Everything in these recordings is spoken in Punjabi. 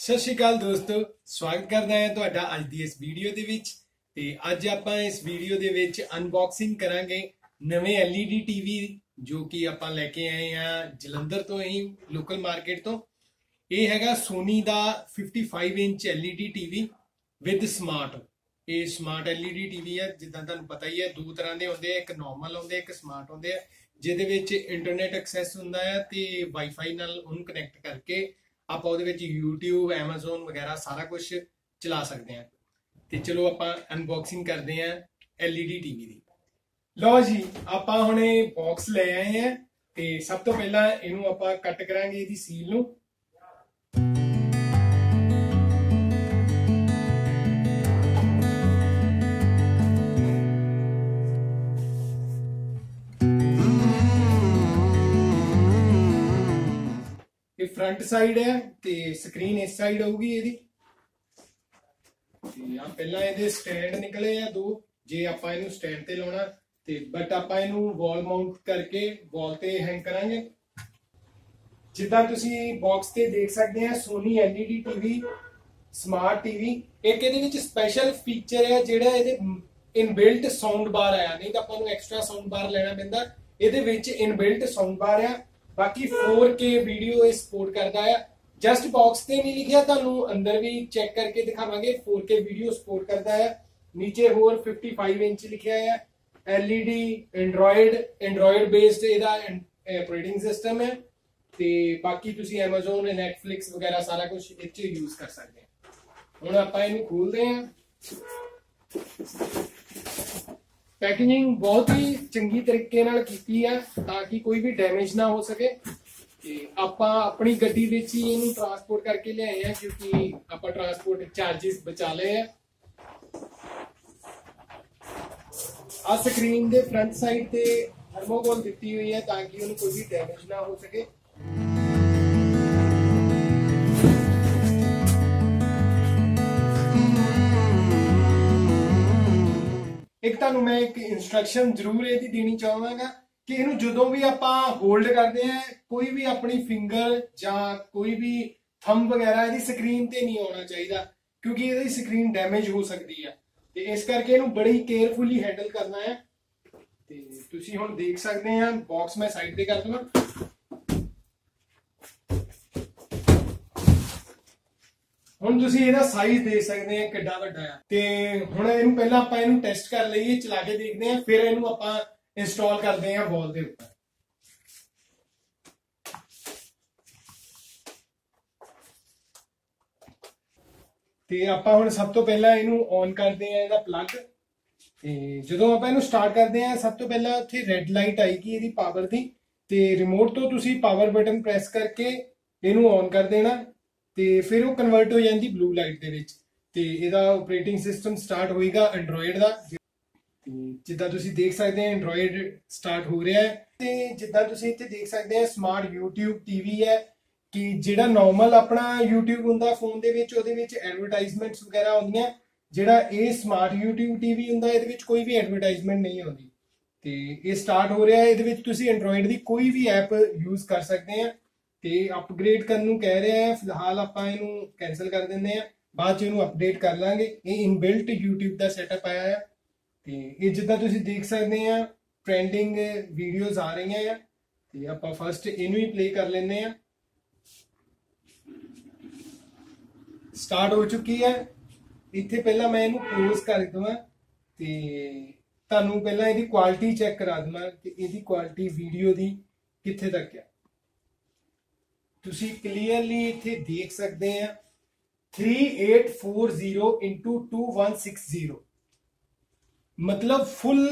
ਸਤਿ ਸ਼੍ਰੀ ਅਕਾਲ ਦੋਸਤੋ, ਸਵਾਗਤ ਕਰਦਾ ਹਾਂ ਤੁਹਾਡਾ ਅੱਜ ਦੀ ਇਸ ਵੀਡੀਓ ਦੇ ਵਿੱਚ। ਤੇ ਅੱਜ ਆਪਾਂ ਇਸ ਵੀਡੀਓ ਦੇ ਵਿੱਚ ਅਨਬਾਕਸਿੰਗ ਕਰਾਂਗੇ ਨਵੇਂ LED ਟੀਵੀ ਜੋ ਕਿ ਆਪਾਂ ਲੈ ਕੇ ਆਏ ਆ ਜਲੰਧਰ ਤੋਂ ਹੀ ਲੋਕਲ ਮਾਰਕੀਟ ਤੋਂ। ਇਹ ਹੈਗਾ ਸੋਨੀ ਦਾ 55 inch LED TV with smart ਇਹ ਸਮਾਰਟ LED ਟੀਵੀ ਹੈ ਜਿੱਦਾਂ ਤੁਹਾਨੂੰ ਪਤਾ ਹੀ ਹੈ ਦੋ ਤਰ੍ਹਾਂ ਦੇ ਹੁੰਦੇ ਆ, ਇੱਕ ਨਾਰਮਲ ਹੁੰਦੇ ਇੱਕ ਸਮਾਰਟ ਹੁੰਦੇ ਆ। ਜਿਹਦੇ ਵਿੱਚ ਇੰਟਰਨੈਟ ਐਕਸੈਸ ਹੁੰਦਾ ਹੈ ਤੇ ਵਾਈਫਾਈ ਨਾਲ ਉਹਨੂੰ ਕਨੈਕਟ ਕਰਕੇ ਆਪਾਂ ਉਹਦੇ ਵਿੱਚ YouTube, Amazon ਵਗੈਰਾ ਸਾਰਾ ਕੁਝ ਚਲਾ ਸਕਦੇ ਹਾਂ। ਤੇ ਚਲੋ ਆਪਾਂ ਅਨਬਾਕਸਿੰਗ ਕਰਦੇ ਹਾਂ LED ਟੀਵੀ ਦੀ। ਲਓ ਜੀ, ਆਪਾਂ ਹੁਣੇ ਬਾਕਸ ਲੈ ਆਏ ਆ ਤੇ ਸਭ ਤੋਂ ਪਹਿਲਾਂ ਇਹਨੂੰ ਆਪਾਂ ਕੱਟ ਕਰਾਂਗੇ ਇਹਦੀ ਸੀਲ ਨੂੰ। ਫਰੰਟ ਸਾਈਡ ਹੈ ਤੇ ਸਕਰੀਨ ਇਸ ਸਾਈਡ ਹੋਊਗੀ ਇਹਦੀ। ਤੇ ਆ ਪਹਿਲਾਂ ਇਹਦੇ ਸਟੈਂਡ ਨਿਕਲੇ ਆ ਦੋ, ਜੇ ਆਪਾਂ ਇਹਨੂੰ ਸਟੈਂਡ ਤੇ ਲਾਉਣਾ, ਤੇ ਬਟ ਆਪਾਂ ਇਹਨੂੰ ਵਾਲ ਮਾਊਂਟ ਕਰਕੇ ਵਾਲ ਤੇ ਹੈਂਗ ਕਰਾਂਗੇ। ਜਿੱਦਾਂ ਤੁਸੀਂ ਬਾਕਸ ਤੇ ਦੇਖ ਸਕਦੇ ਆ Sony LED TV smart TV ਇੱਕ ਇਹਦੇ ਵਿੱਚ ਸਪੈਸ਼ਲ ਫੀਚਰ ਹੈ ਜਿਹੜਾ ਇਹਦੇ ਇਨਬਿਲਟ ਸਾਊਂਡ ਬਾਰ ਆਇਆ ਨਹੀਂ ਤਾਂ ਆਪਾਂ ਨੂੰ ਐਕਸਟਰਾ ਸਾਊਂਡ ਬਾਰ ਲੈਣਾ ਪੈਂਦਾ। ਇਹਦੇ ਵਿੱਚ ਇਨਬਿਲਟ ਸਾਊਂਡ ਬਾਰ ਆ। ਬਾਕੀ 4K ਵੀਡੀਓ ਇਹ ਸਪੋਰਟ ਕਰਦਾ ਹੈ ਜਸਟ ਬਾਕਸ ਤੇ ਨਹੀਂ ਲਿਖਿਆ, ਤੁਹਾਨੂੰ ਅੰਦਰ ਵੀ ਚੈੱਕ ਕਰਕੇ ਦਿਖਾਵਾਂਗੇ। 4K ਵੀਡੀਓ ਸਪੋਰਟ ਕਰਦਾ ਹੈ ਨੀਚੇ ਹੋਰ 55 ਇੰਚ ਲਿਖਿਆ ਹੈ LED Android Android ਬੇਸਡ ਇਹਦਾ ਆਪਰੇਟਿੰਗ ਸਿਸਟਮ ਹੈ ਤੇ ਬਾਕੀ ਤੁਸੀਂ Amazon, Netflix ਵਗੈਰਾ ਸਾਰਾ ਕੁਝ ਇਹ ਚ ਯੂਜ਼ ਕਰ ਸਕਦੇ ਹੋ ਹੁਣ ਆਪਾਂ ਇਹਨੂੰ ਖੋਲਦੇ ਹਾਂ ਪੈਕੇਜਿੰਗ ਬਹੁਤ ਹੀ ਚੰਗੀ ਤਰੀਕੇ ਨਾਲ ਕੀਤੀ ਹੈ ਤਾਂ ਕਿ ਕੋਈ ਵੀ ਡੈਮੇਜ ਨਾ ਹੋ ਸਕੇ। ਤੇ ਆਪਾਂ ਆਪਣੀ ਗੱਡੀ ਵਿੱਚ ਹੀ ਇਹਨੂੰ ਟਰਾਂਸਪੋਰਟ ਕਰਕੇ ਲਿਆਏ ਆ ਕਿਉਂਕਿ ਆਪਾਂ ਟਰਾਂਸਪੋਰਟ ਚਾਰजेस ਬਚਾ ਲਏ ਆ। ਆ ਸਕਰੀਨ ਦੇ ਫਰੰਟ ਸਾਈਡ ਤੇ ਥਰਮੋਕੋਲ ਦਿੱਤੀ ਹੋਈ ਹੈ ਤਾਂ ਕਿ ਉਹਨੂੰ ਕੋਈ ਵੀ ਡੈਮੇਜ ਨਾ ਹੋ ਸਕੇ। ਇੱਕ ਤੁਹਾਨੂੰ ਮੈਂ ਇੱਕ ਇਨਸਟਰਕਸ਼ਨ ਜ਼ਰੂਰ ਇਹਦੀ ਦੇਣੀ ਚਾਹਾਂਗਾ ਕਿ ਇਹਨੂੰ ਜਦੋਂ ਵੀ ਆਪਾਂ ਹੋਲਡ ਕਰਦੇ ਆ ਕੋਈ ਵੀ ਆਪਣੀ ਫਿੰਗਰ ਜਾਂ ਕੋਈ ਵੀ ਥੰਬ ਵਗੈਰਾ ਇਹਦੀ ਸਕਰੀਨ ਤੇ ਨਹੀਂ ਆਉਣਾ ਚਾਹੀਦਾ, ਕਿਉਂਕਿ ਇਹਦੀ ਸਕਰੀਨ ਡੈਮੇਜ ਹੋ ਸਕਦੀ ਹੈ ਤੇ ਇਸ ਕਰਕੇ ਇਹਨੂੰ ਬੜੀ ਕੇਅਰਫੁਲੀ ਹੈਂਡਲ ਕਰਨਾ ਹੈ। ਤੇ ਤੁਸੀਂ ਹੁਣ ਦੇਖ ਸਕਦੇ ਆ ਬਾਕਸ ਮੈਂ ਸਾਈਡ ਤੇ ਕਰ ਦਵਾਂ। ਹੁਣ ਤੁਸੀਂ ਇਹਦਾ ਸਾਈਜ਼ ਦੇਖ ਸਕਦੇ ਆ, ਕਿੱਡਾ ਵੱਡਾ ਆ। ਤੇ ਹੁਣ ਇਹਨੂੰ ਪਹਿਲਾਂ ਆਪਾਂ ਇਹਨੂੰ ਟੈਸਟ ਕਰ ਲਈਏ, ਚਲਾ ਕੇ ਦੇਖਦੇ ਆ, ਫਿਰ ਇਹਨੂੰ ਆਪਾਂ ਇੰਸਟਾਲ ਕਰਦੇ ਆ ਵਾਲ ਦੇ ਉੱਪਰ। ਤੇ ਆਪਾਂ ਹੁਣ ਸਭ ਤੋਂ ਪਹਿਲਾਂ ਇਹਨੂੰ ਔਨ ਕਰਦੇ ਆ ਇਹਦਾ ਪਲੱਗ ਤੇ ਜਦੋਂ ਆਪਾਂ ਇਹਨੂੰ ਸਟਾਰਟ ਕਰਦੇ ਆ, ਸਭ ਤੋਂ ਪਹਿਲਾਂ ਉੱਥੇ ਰੈੱਡ ਲਾਈਟ ਆਏਗੀ ਇਹਦੀ ਪਾਵਰ ਦੀ। ਤੇ ਰਿਮੋਟ ਤੋਂ ਤੁਸੀਂ ਪਾਵਰ ਬਟਨ ਪ੍ਰੈਸ ਕਰਕੇ ਇਹਨੂੰ ਔਨ ਕਰ ਦੇਣਾ। ਤੇ ਫਿਰ ਉਹ ਕਨਵਰਟ ਹੋ ਜਾਂਦੀ ਬਲੂ ਲਾਈਟ ਦੇ ਵਿੱਚ। ਤੇ ਇਹਦਾ ਆਪਰੇਟਿੰਗ ਸਿਸਟਮ ਸਟਾਰਟ ਹੋਏਗਾ ਐਂਡਰੋਇਡ ਦਾ। ਤੇ ਜਿੱਦਾਂ ਤੁਸੀਂ ਦੇਖ ਸਕਦੇ ਆ ਐਂਡਰੋਇਡ ਸਟਾਰਟ ਹੋ ਰਿਹਾ ਹੈ। ਤੇ ਜਿੱਦਾਂ ਤੁਸੀਂ ਇੱਥੇ ਦੇਖ ਸਕਦੇ ਆ ਸਮਾਰਟ YouTube TV ਹੈ ਕਿ ਜਿਹੜਾ ਨਾਰਮਲ ਆਪਣਾ YouTube ਹੁੰਦਾ ਫੋਨ ਦੇ ਵਿੱਚ, ਉਹਦੇ ਵਿੱਚ ਐਡਵਰਟਾਈਜ਼ਮੈਂਟਸ ਵਗੈਰਾ ਆਉਂਦੀਆਂ ਜਿਹੜਾ ਇਹ ਸਮਾਰਟ YouTube TV ਹੁੰਦਾ, ਇਹਦੇ ਵਿੱਚ ਕੋਈ ਵੀ ਐਡਵਰਟਾਈਜ਼ਮੈਂਟ ਨਹੀਂ ਆਉਂਦੀ। ਤੇ ਇਹ ਸਟਾਰਟ ਹੋ ਰਿਹਾ ਹੈ। ਇਹਦੇ ਵਿੱਚ ਤੁਸੀਂ ਐਂਡਰੋਇਡ ਦੀ ਕੋਈ ਵੀ ਐਪ ਯੂਜ਼ ਕਰ ਸਕਦੇ ਆ ਤੇ ਅਪਗ੍ਰੇਡ ਕਰਨ ਨੂੰ ਕਹਿ ਰਿਹਾ ਹੈ, ਫਿਲਹਾਲ ਆਪਾਂ ਇਹਨੂੰ ਕੈਨਸਲ ਕਰ ਦਿੰਦੇ ਆ ਬਾਅਦ ਚ ਇਹਨੂੰ ਅਪਡੇਟ ਕਰ ਲਾਂਗੇ। ਇਹ ਇਨਬਿਲਟ YouTube ਦਾ ਸੈਟਅਪ ਆਇਆ ਹੈ ਤੇ ਇਹ ਜਿੱਦਾਂ ਤੁਸੀਂ ਦੇਖ ਸਕਦੇ ਆ ਟ੍ਰੈਂਡਿੰਗ ਵੀਡੀਓਜ਼ ਆ ਰਹੀਆਂ ਆ। ਤੇ ਆਪਾਂ ਫਸਟ ਇਹਨੂੰ ਹੀ ਪਲੇ ਕਰ ਲੈਂਦੇ ਆ ਸਟਾਰਟ ਹੋ ਚੁੱਕੀ ਹੈ। ਇੱਥੇ ਪਹਿਲਾਂ ਮੈਂ ਇਹਨੂੰ ਕਲੋਜ਼ ਕਰ ਦਵਾਂ। ਤੇ ਤੁਹਾਨੂੰ ਪਹਿਲਾਂ ਇਹਦੀ ਕੁਆਲਿਟੀ ਚੈੱਕ ਕਰਾ ਦਵਾਂ ਕਿ ਇਹਦੀ ਕੁਆਲਿਟੀ ਵੀਡੀਓ ਦੀ ਕਿੱਥੇ ਤੱਕ ਹੈ ਤੁਸੀਂ ਕਲੀਅਰਲੀ ਇੱਥੇ ਦੇਖ ਸਕਦੇ ਆ 3840 2160 ਮਤਲਬ ਫੁੱਲ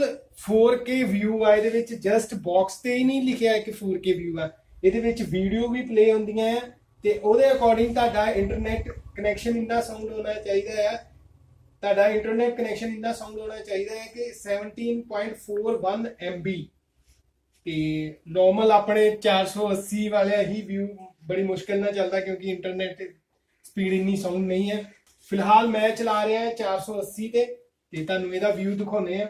4K ਵਿਊ ਆ, ਇਹਦੇ ਵਿੱਚ ਜਸਟ ਬਾਕਸ ਤੇ ਹੀ ਨਹੀਂ ਲਿਖਿਆ ਹੈ ਕਿ 4K ਵਿਊ ਆ। ਇਹਦੇ ਵਿੱਚ ਵੀਡੀਓ ਵੀ ਪਲੇ ਹੁੰਦੀਆਂ ਆ ਤੇ ਉਹਦੇ ਅਕੋਰਡਿੰਗ ਤੁਹਾਡਾ ਇੰਟਰਨੈਟ ਕਨੈਕਸ਼ਨ ਇੰਨਾ ਸਾਊਂਡ ਹੋਣਾ ਚਾਹੀਦਾ ਹੈ ਤੁਹਾਡਾ ਇੰਟਰਨੈਟ ਕਨੈਕਸ਼ਨ ਇੰਨਾ ਸਾਊਂਡ ਹੋਣਾ ਚਾਹੀਦਾ ਹੈ ਕਿ 17.41 MB ਤੇ ਨਾਰਮਲ ਆਪਣੇ 480 ਵਾਲੇ ਹੀ ਵਿਊ ਬੜੀ ਮੁਸ਼ਕਿਲ ਨਾਲ ਚੱਲਦਾ ਕਿਉਂਕਿ ਇੰਟਰਨੈਟ ਸਪੀਡ ਇੰਨੀ ਸਾਊਂਡ ਨਹੀਂ ਹੈ। ਫਿਲਹਾਲ ਮੈਂ ਚਲਾ ਰਿਹਾ ਹਾਂ 480 ਤੇ ਤੇ ਤੁਹਾਨੂੰ ਇਹਦਾ ਵਿਊ ਦਿਖਾਉਨੇ ਆ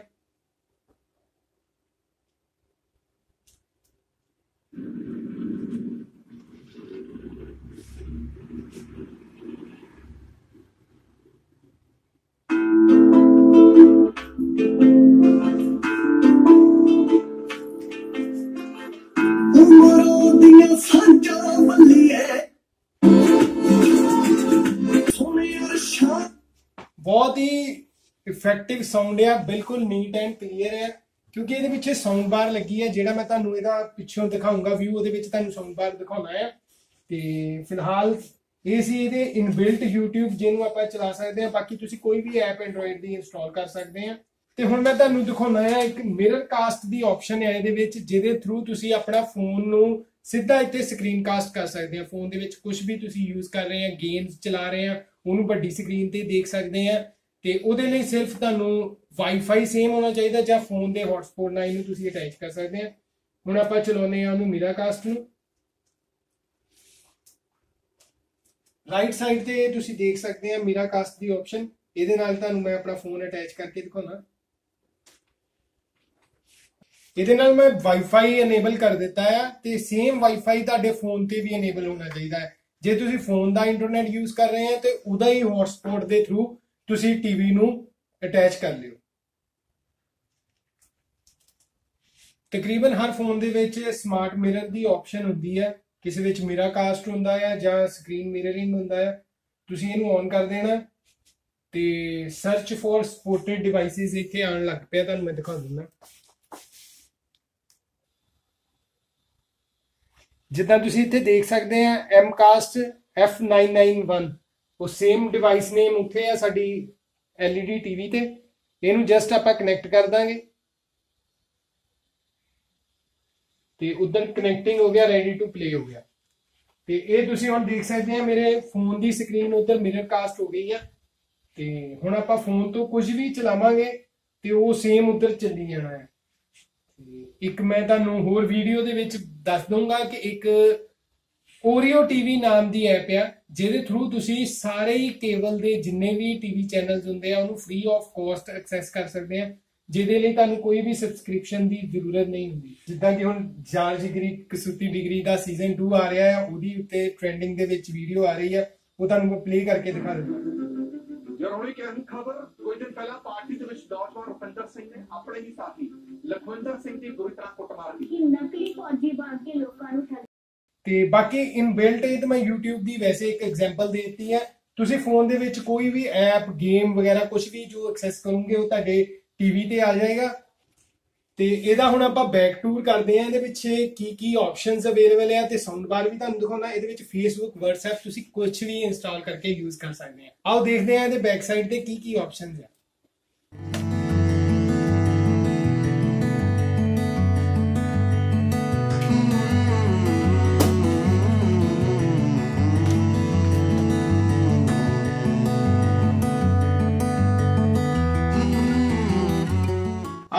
ਇਫੈਕਟਿਵ ਸਾਊਂਡ ਆ, ਬਿਲਕੁਲ ਨੀਟ ਐਂਡ ਕਲੀਅਰ ਹੈ ਕਿਉਂਕਿ ਇਹਦੇ ਪਿੱਛੇ ਸਾਊਂਡ ਬਾਰ ਲੱਗੀ ਹੈ ਜਿਹੜਾ ਮੈਂ ਤੁਹਾਨੂੰ ਇਹਦਾ ਪਿੱਛੋਂ ਦਿਖਾਉਂਗਾ ਵਿਊ ਉਹਦੇ ਵਿੱਚ ਤੁਹਾਨੂੰ ਸਾਊਂਡ ਬਾਰ ਦਿਖਾਉਣਾ ਹੈ ਤੇ ਫਿਲਹਾਲ ਇਹ ਸੀ ਇਹਦੇ ਇਨਬਿਲਟ YouTube, ਜਿਹਨੂੰ ਆਪਾਂ ਚਲਾ ਸਕਦੇ ਹਾਂ। ਬਾਕੀ ਤੁਸੀਂ ਕੋਈ ਵੀ ਐਪ Android ਦੀ ਇੰਸਟਾਲ ਕਰ ਸਕਦੇ ਆ ਤੇ ਹੁਣ ਮੈਂ ਤੁਹਾਨੂੰ ਦਿਖਾਉਣਾ ਹੈ ਇੱਕ ਮਿਰਰ ਕਾਸਟ ਦੀ ਆਪਸ਼ਨ ਹੈ ਇਹਦੇ ਵਿੱਚ, ਜਿਹਦੇ ਥਰੂ ਤੁਸੀਂ ਆਪਣਾ ਫੋਨ ਨੂੰ ਸਿੱਧਾ ਇੱਥੇ ਸਕਰੀਨ ਕਾਸਟ ਕਰ ਸਕਦੇ ਆ ਫੋਨ ਦੇ ਵਿੱਚ ਕੁਝ ਵੀ ਤੁਸੀਂ ਯੂਜ਼ ਕਰ ਰਹੇ ਆ ਗੇਮਸ ਚਲਾ ਰਹੇ ਆ ਉਹਨੂੰ ਵੱਡੀ ਸਕਰੀਨ ਤੇ ਦੇਖ ਸਕਦੇ ਆ ਤੇ ਉਹਦੇ ਲਈ ਸਿਰਫ ਤੁਹਾਨੂੰ ਵਾਈਫਾਈ ਸੇਮ ਹੋਣਾ ਚਾਹੀਦਾ ਜਾਂ ਫੋਨ ਦੇ ਹੌਟਸਪੌਟ ਨਾਲ ਇਹਨੂੰ ਤੁਸੀਂ ਅਟੈਚ ਕਰ ਸਕਦੇ ਆ। ਹੁਣ ਆਪਾਂ ਚਲਾਉਨੇ ਆ ਉਹਨੂੰ ਮਿਰਰ ਕਾਸਟ ਨੂੰ। ਰਾਈਟ ਸਾਈਡ ਤੇ ਤੁਸੀਂ ਦੇਖ ਸਕਦੇ ਆ ਮਿਰਰ ਕਾਸਟ ਦੀ ਆਪਸ਼ਨ ਇਹਦੇ ਨਾਲ ਤੁਹਾਨੂੰ ਮੈਂ ਆਪਣਾ ਫੋਨ ਅਟੈਚ ਕਰਕੇ ਦਿਖਾਉਣਾ। ਇਹਦੇ ਨਾਲ ਮੈਂ ਵਾਈਫਾਈ ਅਨੇਬਲ ਕਰ ਦਿੱਤਾ ਹੈ ਤੇ ਸੇਮ ਵਾਈਫਾਈ ਤੁਹਾਡੇ ਫੋਨ ਤੇ ਵੀ ਅਨੇਬਲ ਹੋਣਾ ਚਾਹੀਦਾ ਹੈ। ਜੇ ਤੁਸੀਂ ਫੋਨ ਦਾ ਇੰਟਰਨੈਟ ਯੂਜ਼ ਕਰ ਰਹੇ ਹੋ ਤੇ ਉਹਦਾ ਹੀ ਹੌਟਸਪੌਟ ਦੇ ਥਰੂ ਤੁਸੀਂ ਟੀਵੀ ਨੂੰ ਅਟੈਚ ਕਰ ਲਿਓ। ਤਕਰੀਬਨ ਹਰ ਫੋਨ ਦੇ ਵਿੱਚ ਸਮਾਰਟ ਮਿਰਰ ਦੀ ਆਪਸ਼ਨ ਹੁੰਦੀ ਹੈ। ਕਿਸੇ ਵਿੱਚ ਮਿਰਰ ਕਾਸਟ ਹੁੰਦਾ ਹੈ ਜਾਂ ਸਕਰੀਨ ਮਿਰਰਿੰਗ ਹੁੰਦਾ ਹੈ। ਤੁਸੀਂ ਇਹਨੂੰ ਔਨ ਕਰ ਦੇਣਾ ਤੇ ਸਰਚ ਫॉर ਸਪੋਰਟਡ ਡਿਵਾਈਸਿਸ ਇੱਥੇ ਆਉਣ ਲੱਗ ਪਿਆ। ਤੁਹਾਨੂੰ ਮੈਂ ਦਿਖਾ ਦਿੰਦਾ। ਜਿੱਦਾਂ ਤੁਸੀਂ ਇੱਥੇ ਦੇਖ ਸਕਦੇ ਆ Mcast F991 ਉਹ ਸੇਮ ਡਿਵਾਈਸ ਨੇਮ ਉੱਥੇ ਆ ਸਾਡੀ LED ਟੀਵੀ ਤੇ। ਇਹਨੂੰ ਜਸਟ ਆਪਾਂ ਕਨੈਕਟ ਕਰ ਦਾਂਗੇ। ਤੇ ਉਧਰ ਕਨੈਕਟਿੰਗ ਹੋ ਗਿਆ ਰੈਡੀ ਟੂ ਪਲੇ ਹੋ ਗਿਆ। ਤੇ ਇਹ ਤੁਸੀਂ ਹੁਣ ਦੇਖ ਸਕਦੇ ਆ, ਮੇਰੇ ਫੋਨ ਦੀ ਸਕਰੀਨ ਉਧਰ ਮਿਰਰ ਕਾਸਟ ਹੋ ਗਈ ਆ। ਤੇ ਹੁਣ ਆਪਾਂ ਫੋਨ ਤੋਂ ਕੁਝ ਵੀ ਚਲਾਵਾਂਗੇ ਤੇ ਉਹ ਸੇਮ ਉਧਰ ਚੱਲੀ ਜਾਣਾ ਹੈ। ਤੇ ਇੱਕ ਮੈਂ ਤੁਹਾਨੂੰ ਹੋਰ ਵੀਡੀਓ ਦੇ ਵਿੱਚ ਦੱਸ ਦਊਂਗਾ ਕਿ ਇੱਕ ਓਰੀਓ ਟੀਵੀ ਨਾਮ ਦੀ ਐਪ ਆ ਜਿਹਦੇ ਥਰੂ ਤੁਸੀਂ ਸਾਰੇ ਹੀ ਕੇਬਲ ਦੇ ਜਿੰਨੇ ਵੀ ਟੀਵੀ ਚੈਨਲਸ ਹੁੰਦੇ ਆ ਉਹਨੂੰ ਫ੍ਰੀ ਆਫ ਕਾਸਟ ਐਕਸੈਸ ਕਰ ਸਕਦੇ ਆ ਜਿਹਦੇ ਲਈ ਤੁਹਾਨੂੰ ਕੋਈ ਵੀ ਸਬਸਕ੍ਰਿਪਸ਼ਨ ਦੀ ਜ਼ਰੂਰਤ ਨਹੀਂ ਹੁੰਦੀ। ਜਿੱਦਾਂ ਕਿ ਹੁਣ ਜਾਲ ਜਿਗਰੀ ਕਸੂਤੀ ਡਿਗਰੀ ਦਾ ਸੀਜ਼ਨ 2 ਆ ਰਿਹਾ ਹੈ ਉਹਦੀ ਉੱਤੇ ਟ੍ਰੈਂਡਿੰਗ ਦੇ ਵਿੱਚ ਵੀਡੀਓ ਆ ਰਹੀ ਹੈ ਉਹ ਤੁਹਾਨੂੰ ਮੈਂ ਪਲੇ ਕਰਕੇ ਦਿਖਾ ਦਿੰਦਾ। ਜਰੂਰੀ ਕਿ ਅਹਿਮ ਖਬਰ ਕੁਝ ਦਿਨ ਪਹਿਲਾਂ ਪਾਰਟੀ ਦੇ ਵਿੱਚ ਨੌਜਵਾਨ ਰੁਪਿੰਦਰ ਸਿੰਘ ਨੇ ਆਪਣੇ ਹੀ ਸਾਥੀ ਲਖਵਿੰਦਰ ਸਿੰਘ ਦੀ ਬੁਰੀ ਤਰ੍ਹਾਂ ਕੁੱਟਮਾਰ ਕੀਤੀ। ਕਿ ਨਕਲੀ ਫੌਜੀ ਬਣ ਕੇ ਲੋਕਾਂ ਨੂੰ ਠੱਗ ਤੇ ਬਾਕੀ ਇਨਬਿਲਟ ਇਹ ਤਾਂ ਮੈਂ YouTube ਦੀ ਵੈਸੇ ਇੱਕ ਐਗਜ਼ਾਮਪਲ ਦੇ ਦਿੱਤੀ ਹੈ। ਤੁਸੀਂ ਫੋਨ ਦੇ ਵਿੱਚ ਕੋਈ ਵੀ ਐਪ ਗੇਮ ਵਗੈਰਾ ਕੁਝ ਵੀ ਜੋ ਐਕਸੈਸ ਕਰੋਗੇ, ਉਹ ਤੁਹਾਡੇ ਟੀਵੀ ਤੇ ਆ ਜਾਏਗਾ। ਤੇ ਇਹਦਾ ਹੁਣ ਆਪਾਂ ਬੈਕ ਟੂਰ ਕਰਦੇ ਆ ਇਹਦੇ ਪਿੱਛੇ ਕੀ ਕੀ ਆਪਸ਼ਨਸ ਅਵੇਲੇਬਲ ਆ ਤੇ ਸਾਊਂਡ ਬਾਰ ਵੀ ਤੁਹਾਨੂੰ ਦਿਖਾਉਣਾ। ਇਹਦੇ ਵਿੱਚ Facebook, WhatsApp ਤੁਸੀਂ ਕੁਝ ਵੀ ਇੰਸਟਾਲ ਕਰਕੇ ਯੂਜ਼ ਕਰ ਸਕਦੇ ਆ। ਆਓ ਦੇਖਦੇ ਆ ਇਹਦੇ ਬੈਕ ਸਾਈਡ ਤੇ ਕੀ ਕੀ ਆਪਸ਼ਨਸ ਆ।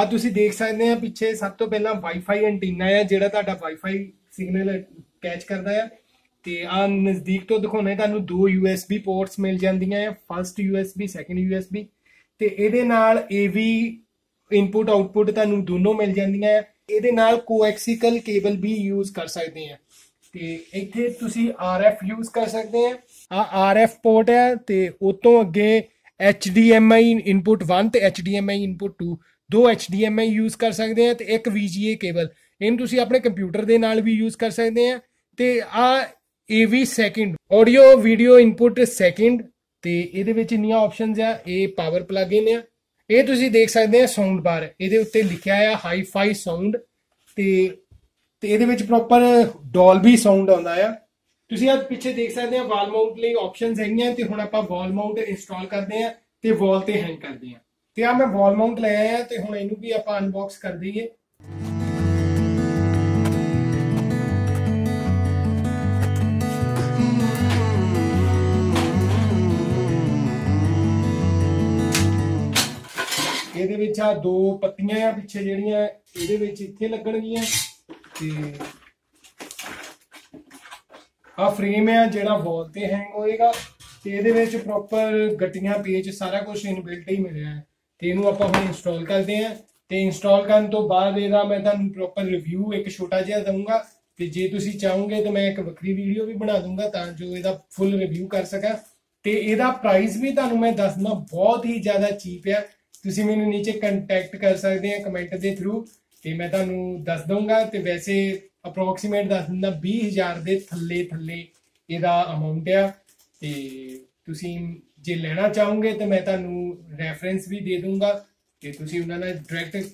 ਆ ਤੁਸੀਂ ਦੇਖ ਸਕਦੇ ਆ ਪਿੱਛੇ ਸਭ ਤੋਂ ਪਹਿਲਾਂ ਵਾਈਫਾਈ ਐਂਟੀਨਾ ਹੈ ਜਿਹੜਾ ਤੁਹਾਡਾ ਵਾਈਫਾਈ ਸਿਗਨਲ ਕੈਚ ਕਰਦਾ ਆ। ਤੇ ਆ ਨਜ਼ਦੀਕ ਤੋਂ ਦਿਖਾਉਣੇ ਤੁਹਾਨੂੰ ਦੋ USB ਪੋਰਟਸ ਮਿਲ ਜਾਂਦੀਆਂ ਆ ਫਰਸਟ USB ਸੈਕੰਡ USB ਤੇ ਇਹਦੇ ਨਾਲ AV ਇਨਪੁਟ ਆਉਟਪੁੱਟ ਤੁਹਾਨੂੰ ਦੋਨੋਂ ਮਿਲ ਜਾਂਦੀਆਂ ਆ। ਇਹਦੇ ਨਾਲ ਕੋਐਕਸੀਕਲ ਕੇਬਲ ਵੀ ਯੂਜ਼ ਕਰ ਸਕਦੇ ਆ। ਤੇ ਇੱਥੇ ਤੁਸੀਂ RF ਯੂਜ਼ ਕਰ ਸਕਦੇ ਆ। ਆ RF ਪੋਰਟ ਹੈ ਤੇ ਉਹ ਤੋਂ ਅੱਗੇ HDMI ਇਨਪੁਟ 1 ਤੇ HDMI ਇਨਪੁਟ 2 ਦੋ HDMI ਯੂਜ਼ ਕਰ ਸਕਦੇ ਆ ਤੇ ਇੱਕ VGA ਕੇਬਲ। ਇਹਨੂੰ ਤੁਸੀਂ ਆਪਣੇ ਕੰਪਿਊਟਰ ਦੇ ਨਾਲ ਵੀ ਯੂਜ਼ ਕਰ ਸਕਦੇ ਆ ਤੇ ਆ AV second audio video input second ਤੇ ਇਹਦੇ ਵਿੱਚ ਇੰਨੀਆਂ ਆਪਸ਼ਨਸ ਆ, ਇਹ ਪਾਵਰ ਪਲੱਗ ਇਨ ਆ। ਇਹ ਤੁਸੀਂ ਦੇਖ ਸਕਦੇ ਆ ਸਾਊਂਡ ਬਾਰ ਇਹਦੇ ਉੱਤੇ ਲਿਖਿਆ ਆ ਹਾਈ-ਫਾਈ ਸਾਊਂਡ ਤੇ ਤੇ ਇਹਦੇ ਵਿੱਚ ਪ੍ਰੋਪਰ ਡੋਲਬੀ ਸਾਊਂਡ ਆਉਂਦਾ ਆ। ਤੁਸੀਂ ਆ ਪਿੱਛੇ ਦੇਖ ਸਕਦੇ ਆ ਵਾਲ ਮਾਊਂਟ ਲਈ ਆਪਸ਼ਨਸ ਹੈਗੀਆਂ ਤੇ ਹੁਣ ਆਪਾਂ ਵਾਲ ਮਾਊਂਟ ਇੰਸਟਾਲ ਕਰਦੇ ਆ ਤੇ ਵਾਲ ਤੇ ਹੈਂਗ ਕਰਦੇ ਆ। ਤੇ ਆ ਮੈਂ ਵਾਲ ਮਾਊਂਟ ਲੈ ਆਇਆ ਤੇ ਹੁਣ ਇਹਨੂੰ ਵੀ ਆਪਾਂ ਅਨਬਾਕਸ ਕਰ ਦਈਏ। ਇਹਦੇ ਵਿੱਚ ਆ ਦੋ ਪੱਤੀਆਂ ਆ ਪਿੱਛੇ ਜਿਹੜੀਆਂ, ਇਹਦੇ ਵਿੱਚ ਇੱਥੇ ਲੱਗਣਗੀਆਂ ਤੇ ਆ ਫਰੇਮ ਆ ਜਿਹੜਾ ਵਾਲ ਤੇ ਹੈਂਗ ਹੋਏਗਾ ਤੇ ਇਹਦੇ ਵਿੱਚ ਪ੍ਰੋਪਰ ਗੱਟੀਆਂ ਪੇਚ ਸਾਰਾ ਕੁਝ ਇਨਬਿਲਟ ਹੀ ਮਿਲਿਆ ਹੈ। ਤੇ ਇਹਨੂੰ ਆਪਾਂ ਹੁਣ ਇੰਸਟਾਲ ਕਰਦੇ ਹਾਂ ਤੇ ਇੰਸਟਾਲ ਕਰਨ ਤੋਂ ਬਾਅਦ ਇਹਦਾ ਮੈਂ ਤੁਹਾਨੂੰ ਪ੍ਰੋਪਰ ਰਿਵਿਊ ਇੱਕ ਛੋਟਾ ਜਿਹਾ ਦਊਂਗਾ ਤੇ ਜੇ ਤੁਸੀਂ ਚਾਹੋਗੇ ਤਾਂ ਮੈਂ ਇੱਕ ਵੱਖਰੀ ਵੀਡੀਓ ਵੀ ਬਣਾ ਦੂੰਗਾ ਤਾਂ ਜੋ ਇਹਦਾ ਫੁੱਲ ਰਿਵਿਊ ਕਰ ਸਕਾਂ। ਤੇ ਇਹਦਾ ਪ੍ਰਾਈਸ ਵੀ ਤੁਹਾਨੂੰ ਮੈਂ ਦੱਸਣਾ ਬਹੁਤ ਹੀ ਜ਼ਿਆਦਾ ਚੀਪ ਹੈ ਤੁਸੀਂ ਮੈਨੂੰ ਨੀਚੇ ਕੰਟੈਕਟ ਕਰ ਸਕਦੇ ਆ ਕਮੈਂਟ ਦੇ ਥਰੂ ਤੇ ਮੈਂ ਤੁਹਾਨੂੰ ਦੱਸ ਦਊਂਗਾ ਤੇ ਵੈਸੇ ਅਪਰੋਕਸੀਮੇਟ ਦੱਸ ਦਿੰਦਾ 20000 ਦੇ ਥੱਲੇ ਥੱਲੇ ਇਹਦਾ ਅਮਾਉਂਟ ਆ ਤੇ ਤੁਸੀਂ ਜੇ ਲੈਣਾ ਚਾਹੋਗੇ ਤਾਂ ਮੈਂ ਤੁਹਾਨੂੰ ਰੈਫਰੈਂਸ ਵੀ ਦੇ ਦੂੰਗਾ ਕਿ ਤੁਸੀਂ ਉਹਨਾਂ ਨਾਲ ਡਾਇਰੈਕਟ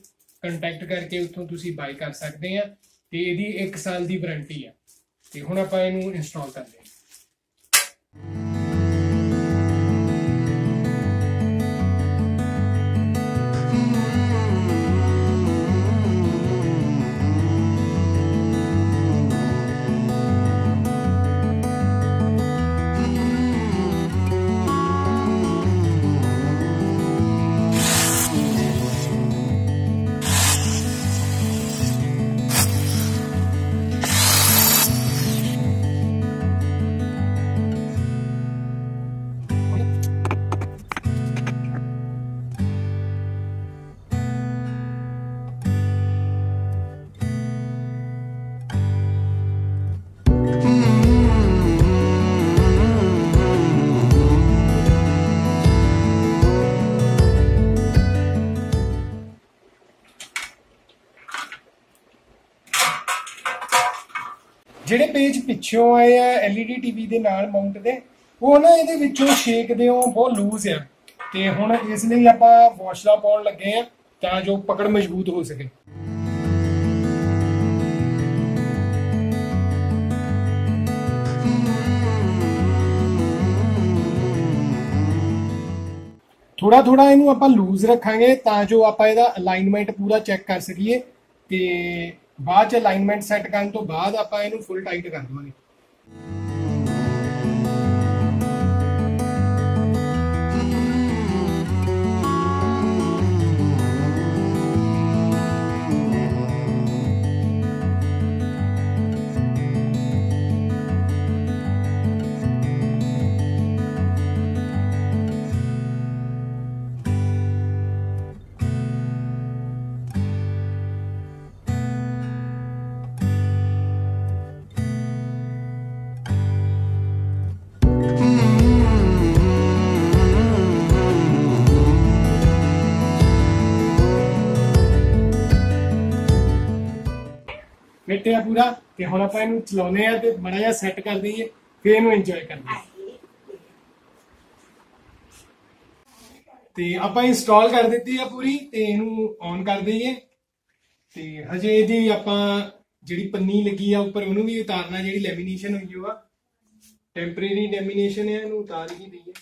ਕੰਟੈਕਟ ਕਰਕੇ ਉੱਥੋਂ ਤੁਸੀਂ ਬਾਈ ਕਰ ਸਕਦੇ ਆ ਤੇ ਇਹਦੀ 1 ਸਾਲ ਦੀ ਵਾਰੰਟੀ ਆ। ਤੇ ਹੁਣ ਆਪਾਂ ਇਹਨੂੰ ਇੰਸਟਾਲ ਕਰਦੇ ਹਾਂ ਪੇਜ ਪਿੱਛੋਂ ਆਏ ਆ LED ਟੀਵੀ ਦੇ ਨਾਲ ਮਾਊਂਟ ਦੇ, ਉਹ ਨਾ ਇਹਦੇ ਵਿੱਚੋਂ ਸ਼ੇਕ ਦੇ ਬਹੁਤ ਲੂਜ਼ ਆ। ਤੇ ਹੁਣ ਇਸ ਲਈ ਆਪਾਂ ਵਾਸ਼ਲਾ ਪਾਉਣ ਲੱਗੇ ਆ, ਤਾਂ ਜੋ ਪਕੜ ਮਜ਼ਬੂਤ ਹੋ ਸਕੇ। ਥੋੜਾ ਥੋੜਾ ਇਹਨੂੰ ਆਪਾਂ ਲੂਜ਼ ਰੱਖਾਂਗੇ ਤਾਂ ਜੋ ਆਪਾਂ ਇਹਦਾ ਅਲਾਈਨਮੈਂਟ ਪੂਰਾ ਚੈੱਕ ਕਰ ਸਕੀਏ ਤੇ ਬਾਅਦ ਚ ਅਲਾਈਨਮੈਂਟ ਸੈੱਟ ਕਰਨ ਤੋਂ ਬਾਅਦ ਆਪਾਂ ਇਹਨੂੰ ਫੁੱਲ ਟਾਈਟ ਕਰ ਦਵਾਂਗੇ। ਮਿੱਟਿਆ ਪੂਰਾ, ਤੇ ਹੁਣ ਆਪਾਂ ਇਹਨੂੰ ਚਲਾਉਨੇ ਆ ਤੇ ਬੜਾ ਜਿਹਾ ਸੈੱਟ ਕਰ ਦਈਏ, ਫਿਰ ਇਹਨੂੰ ਇੰਜੋਏ ਕਰਦੇ ਆ ਤੇ ਆਪਾਂ ਇੰਸਟਾਲ ਕਰ ਦਿੱਤੀ ਆ ਪੂਰੀ, ਤੇ ਇਹਨੂੰ ਔਨ ਕਰ ਦਈਏ। ਤੇ ਹਜੇ ਇਹਦੀ ਆਪਾਂ ਜਿਹੜੀ ਪੰਨੀ ਲੱਗੀ ਆ ਉੱਪਰ, ਉਹਨੂੰ ਵੀ ਉਤਾਰਨਾ, ਜਿਹੜੀ ਲੈਮੀਨੇਸ਼ਨ ਹੋਈ ਉਹ ਟੈਂਪਰੇਰੀ ਲੈਮੀਨੇਸ਼ਨ ਹੈ ਇਹਨੂੰ ਉਤਾਰ ਹੀ ਦਈਏ।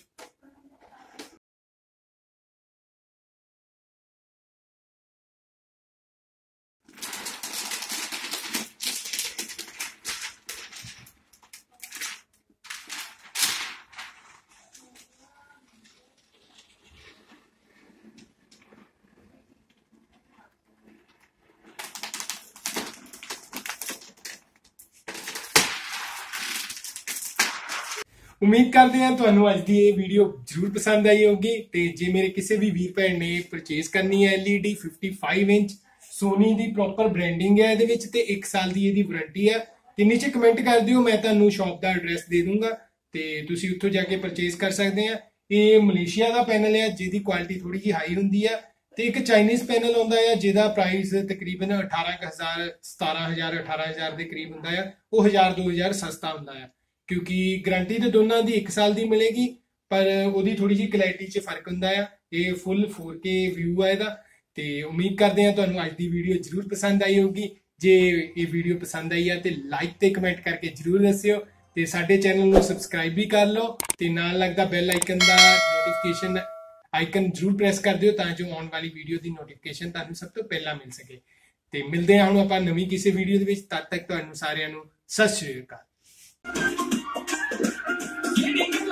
ਉਮੀਦ ਕਰਦੇ ਹਾਂ ਤੁਹਾਨੂੰ ਅੱਜ ਦੀ ਇਹ ਵੀਡੀਓ ਜ਼ਰੂਰ ਪਸੰਦ ਆਈ ਹੋਊਗੀ ਤੇ ਜੇ ਮੇਰੇ ਕਿਸੇ ਵੀ ਵੀਰ ਭੈਣ ਨੇ ਪਰਚੇਸ ਕਰਨੀ ਹੈ LED 55 ਇੰਚ ਸੋਨੀ ਦੀ ਪ੍ਰੋਪਰ ਬ੍ਰਾਂਡਿੰਗ ਹੈ ਇਹਦੇ ਵਿੱਚ ਤੇ 1 ਸਾਲ ਦੀ ਇਹਦੀ ਵਾਰੰਟੀ ਹੈ ਤੇ ਨੀਚੇ ਕਮੈਂਟ ਕਰ ਦਿਓ, ਮੈਂ ਤੁਹਾਨੂੰ ਸ਼ਾਪ ਦਾ ਐਡਰੈਸ ਦੇ ਦੂੰਗਾ ਤੇ ਤੁਸੀਂ ਉੱਥੋਂ ਜਾ ਕੇ ਪਰਚੇਸ ਕਰ ਸਕਦੇ ਆ ਇਹ ਮਲੇਸ਼ੀਆ ਦਾ ਪੈਨਲ ਹੈ, ਜਿਹਦੀ ਕੁਆਲਿਟੀ ਥੋੜੀ ਜਿਹੀ ਹਾਈ ਹੁੰਦੀ ਹੈ ਤੇ ਇੱਕ ਚਾਈਨੀਜ਼ ਪੈਨਲ ਆਉਂਦਾ ਹੈ, ਜਿਹਦਾ ਪ੍ਰਾਈਸ ਤਕਰੀਬਨ 18000 17000 18000 ਦੇ ਕਰੀਬ ਹੁੰਦਾ ਹੈ, ਉਹ 1000 2000 ਸਸਤਾ ਹੁੰਦਾ ਹੈ। ਕਿਉਂਕਿ ਗਾਰੰਟੀ ਤੇ ਦੋਨਾਂ ਦੀ 1 ਸਾਲ ਦੀ ਮਿਲੇਗੀ, ਪਰ ਉਹਦੀ ਥੋੜੀ ਜਿਹੀ ਕਲੈਰਿਟੀ 'ਚ ਫ਼ਰਕ ਹੁੰਦਾ ਆ। ਇਹ ਫੁੱਲ 4K ਵਿਊ ਆ ਇਹਦਾ। ਤੇ ਉਮੀਦ ਕਰਦੇ ਹਾਂ ਤੁਹਾਨੂੰ ਅੱਜ ਦੀ ਵੀਡੀਓ ਜ਼ਰੂਰ ਪਸੰਦ ਆਈ ਹੋਊਗੀ। ਜੇ ਇਹ ਵੀਡੀਓ ਪਸੰਦ ਆਈ ਆ ਤੇ ਲਾਈਕ ਤੇ ਕਮੈਂਟ ਕਰਕੇ ਜ਼ਰੂਰ ਦੱਸਿਓ। ਤੇ ਸਾਡੇ ਚੈਨਲ ਨੂੰ ਸਬਸਕ੍ਰਾਈਬ ਵੀ ਕਰ ਲਓ ਤੇ ਨਾਲ ਲੱਗਦਾ ਬੈਲ ਆਈਕਨ ਦਾ ਨੋਟੀਫਿਕੇਸ਼ਨ ਆਈਕਨ ਜ਼ਰੂਰ ਪ੍ਰੈਸ ਕਰ ਦਿਓ ਤਾਂ ਜੋ ਆਉਣ ਵਾਲੀ ਵੀਡੀਓ ਦੀ ਨੋਟੀਫਿਕੇਸ਼ਨ ਤੁਹਾਨੂੰ ਸਭ ਤੋਂ ਪਹਿਲਾਂ ਮਿਲ ਸਕੇ। ਤੇ ਮਿਲਦੇ ਹਾਂ ਹੁਣ ਆਪਾਂ ਨਵੀਂ ਕਿਸੇ ਵੀਡੀਓ ਦੇ ਵਿੱਚ। ਤਦ ਤੱਕ ਤੁਹਾਨੂੰ ਸਾਰਿਆਂ ਨੂੰ ਸਤਿ ਸ਼੍ਰੀ ਅਕਾਲ। you.